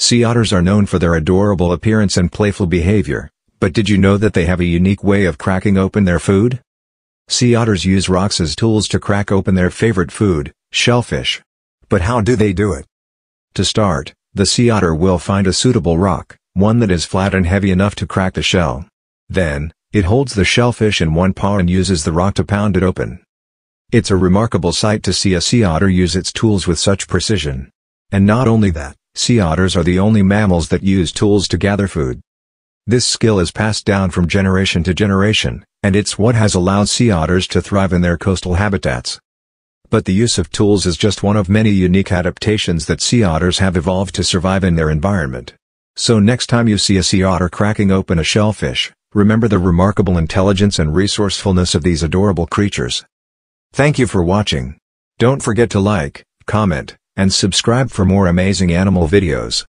Sea otters are known for their adorable appearance and playful behavior, but did you know that they have a unique way of cracking open their food? Sea otters use rocks as tools to crack open their favorite food, shellfish. But how do they do it? To start, the sea otter will find a suitable rock, one that is flat and heavy enough to crack the shell. Then, it holds the shellfish in one paw and uses the rock to pound it open. It's a remarkable sight to see a sea otter use its tools with such precision. And not only that, Sea otters are the only mammals that use tools to gather food. This skill is passed down from generation to generation, and it's what has allowed sea otters to thrive in their coastal habitats. But the use of tools is just one of many unique adaptations that sea otters have evolved to survive in their environment. So next time you see a sea otter cracking open a shellfish, remember the remarkable intelligence and resourcefulness of these adorable creatures. Thank you for watching. Don't forget to like, comment, and subscribe for more amazing animal videos.